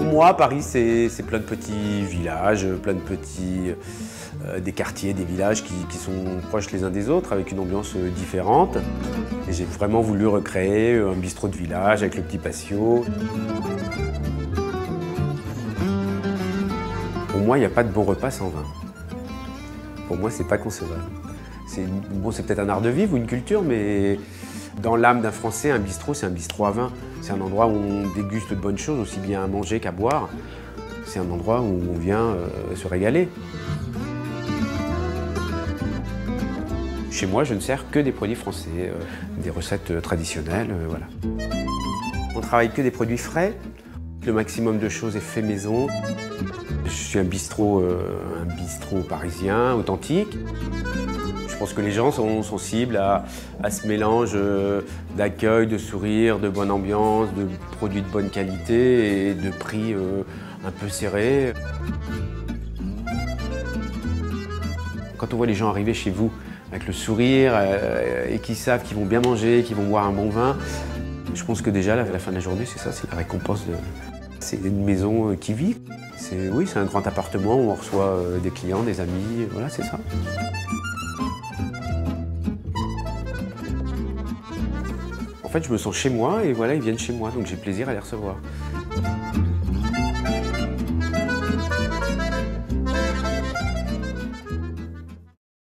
moi, Paris, c'est plein de petits villages, plein de petits... Euh, des quartiers, des villages qui, sont proches les uns des autres, avec une ambiance différente. Et j'ai vraiment voulu recréer un bistrot de village avec le petit patio. Pour moi, il n'y a pas de bon repas sans vin. Pour moi, c'est pas concevable. C'est peut-être un art de vivre ou une culture, mais dans l'âme d'un Français, un bistrot, c'est un bistrot à vin. C'est un endroit où on déguste de bonnes choses, aussi bien à manger qu'à boire. C'est un endroit où on vient euh, se régaler. Chez moi, je ne sers que des produits français, euh, des recettes traditionnelles, euh, voilà. On travaille que des produits frais. Le maximum de choses est fait maison. Je suis un bistrot, un bistrot parisien, authentique. Pense que les gens sont sensibles à, ce mélange d'accueil, de sourire, de bonne ambiance, de produits de bonne qualité et de prix un peu serrés. Quand on voit les gens arriver chez vous avec le sourire euh, et qui savent qu'ils vont bien manger, qu'ils vont boire un bon vin, je pense que déjà la, la fin de la journée, c'est ça, c'est la récompense de. C'est une maison euh, qui vit. C'est oui, c'est un grand appartement où on reçoit euh, des clients, des amis, voilà, c'est ça. En fait, je me sens chez moi et voilà, ils viennent chez moi, donc j'ai plaisir à les recevoir.